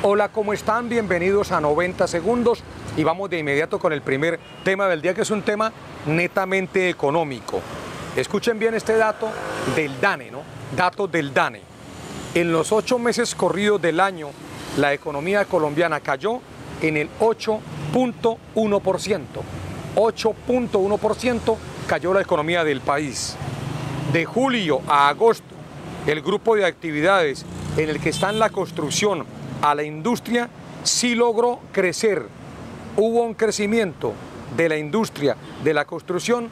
Hola, ¿cómo están? Bienvenidos a 90 segundos y vamos de inmediato con el primer tema del día, que es un tema netamente económico. Escuchen bien este dato del DANE, ¿no? Dato del DANE. En los ocho meses corridos del año, la economía colombiana cayó en el 8.1%. 8.1% cayó la economía del país. De julio a agosto, el grupo de actividades en el que están la construcción a la industria sí logró crecer. Hubo un crecimiento de la industria de la construcción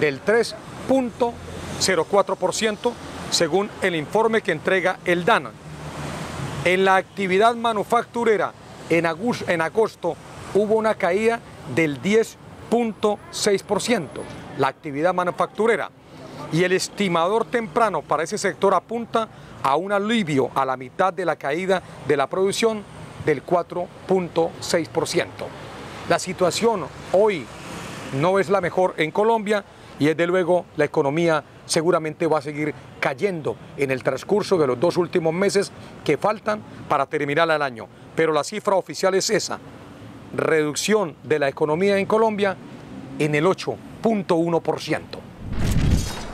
del 3.04% según el informe que entrega el DANA. En la actividad manufacturera en agosto, hubo una caída del 10.6%, la actividad manufacturera. Y el estimador temprano para ese sector apunta a un alivio a la mitad de la caída de la producción del 4.6%. La situación hoy no es la mejor en Colombia y desde luego la economía seguramente va a seguir cayendo en el transcurso de los dos últimos meses que faltan para terminar el año. Pero la cifra oficial es esa, reducción de la economía en Colombia en el 8.1%.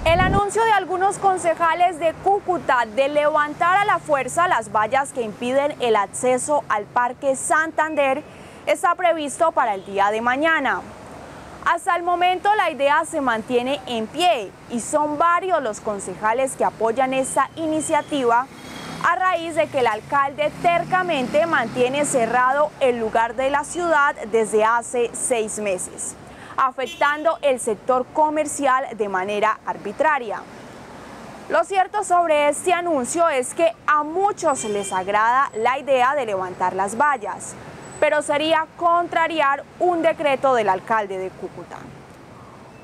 El anuncio de algunos concejales de Cúcuta de levantar a la fuerza las vallas que impiden el acceso al Parque Santander está previsto para el día de mañana. Hasta el momento la idea se mantiene en pie y son varios los concejales que apoyan esta iniciativa a raíz de que el alcalde tercamente mantiene cerrado el lugar de la ciudad desde hace seis meses afectando el sector comercial de manera arbitraria. Lo cierto sobre este anuncio es que a muchos les agrada la idea de levantar las vallas, pero sería contrariar un decreto del alcalde de Cúcuta.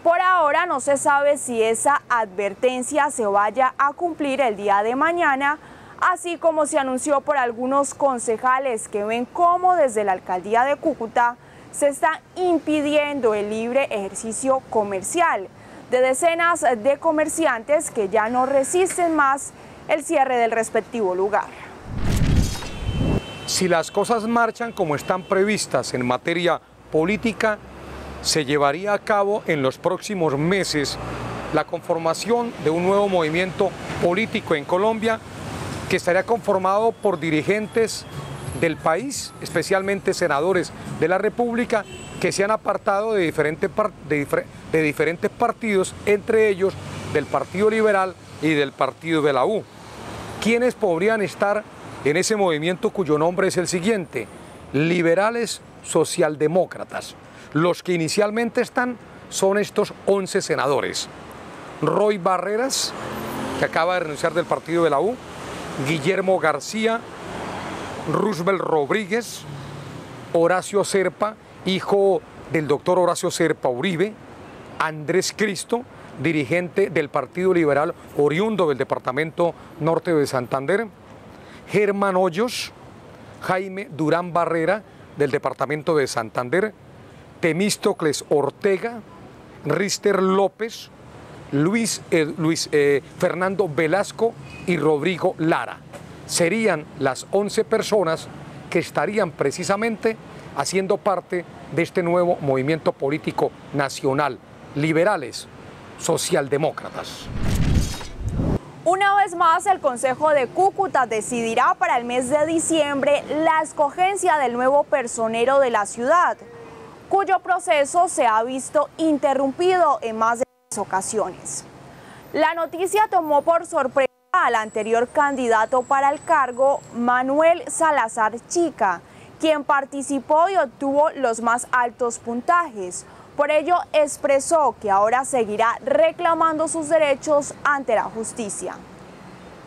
Por ahora no se sabe si esa advertencia se vaya a cumplir el día de mañana, así como se anunció por algunos concejales que ven cómo desde la alcaldía de Cúcuta se está impidiendo el libre ejercicio comercial de decenas de comerciantes que ya no resisten más el cierre del respectivo lugar. Si las cosas marchan como están previstas en materia política, se llevaría a cabo en los próximos meses la conformación de un nuevo movimiento político en Colombia que estaría conformado por dirigentes del país, especialmente senadores de la República, que se han apartado de diferentes, de, diferentes partidos, entre ellos del Partido Liberal y del Partido de la U. ¿Quiénes podrían estar en ese movimiento cuyo nombre es el siguiente? Liberales socialdemócratas. Los que inicialmente están son estos 11 senadores. Roy Barreras, que acaba de renunciar del partido de la U, Guillermo García, Roosevelt Rodríguez, Horacio Serpa, hijo del doctor Horacio Serpa Uribe, Andrés Cristo, dirigente del Partido Liberal oriundo del Departamento Norte de Santander, Germán Hoyos, Jaime Durán Barrera, del Departamento de Santander, Temístocles Ortega, Rister López, Luis, eh, Luis eh, Fernando Velasco y Rodrigo Lara serían las 11 personas que estarían precisamente haciendo parte de este nuevo movimiento político nacional, liberales, socialdemócratas. Una vez más, el Consejo de Cúcuta decidirá para el mes de diciembre la escogencia del nuevo personero de la ciudad, cuyo proceso se ha visto interrumpido en más de ocasiones. La noticia tomó por sorpresa al anterior candidato para el cargo, Manuel Salazar Chica, quien participó y obtuvo los más altos puntajes. Por ello expresó que ahora seguirá reclamando sus derechos ante la justicia.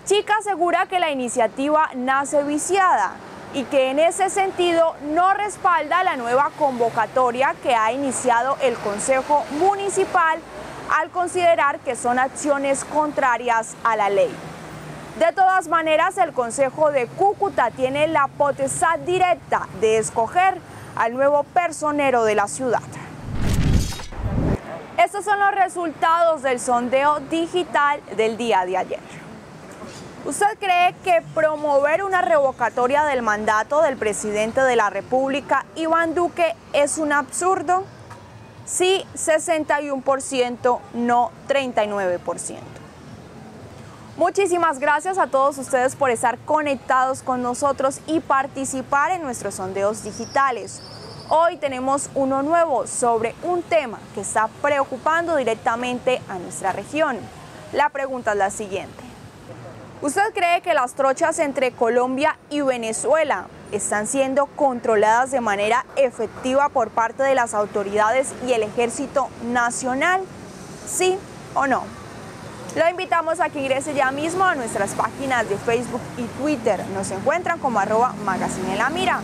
Chica asegura que la iniciativa nace viciada y que en ese sentido no respalda la nueva convocatoria que ha iniciado el Consejo Municipal al considerar que son acciones contrarias a la ley. De todas maneras, el Consejo de Cúcuta tiene la potestad directa de escoger al nuevo personero de la ciudad. Estos son los resultados del sondeo digital del día de ayer. ¿Usted cree que promover una revocatoria del mandato del presidente de la República, Iván Duque, es un absurdo? Sí, 61%, no 39%. Muchísimas gracias a todos ustedes por estar conectados con nosotros y participar en nuestros sondeos digitales. Hoy tenemos uno nuevo sobre un tema que está preocupando directamente a nuestra región. La pregunta es la siguiente. ¿Usted cree que las trochas entre Colombia y Venezuela están siendo controladas de manera efectiva por parte de las autoridades y el Ejército Nacional? ¿Sí o no? Lo invitamos a que ingrese ya mismo a nuestras páginas de Facebook y Twitter. Nos encuentran como arroba Magazine La Mira.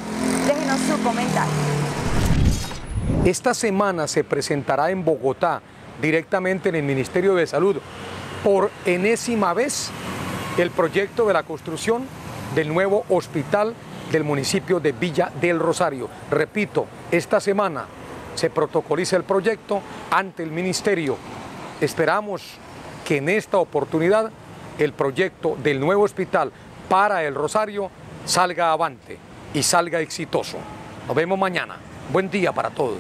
Déjenos su comentario. Esta semana se presentará en Bogotá, directamente en el Ministerio de Salud, por enésima vez el proyecto de la construcción del nuevo hospital del municipio de Villa del Rosario. Repito, esta semana se protocoliza el proyecto ante el ministerio. Esperamos que en esta oportunidad el proyecto del nuevo hospital para el Rosario salga avante y salga exitoso. Nos vemos mañana. Buen día para todos.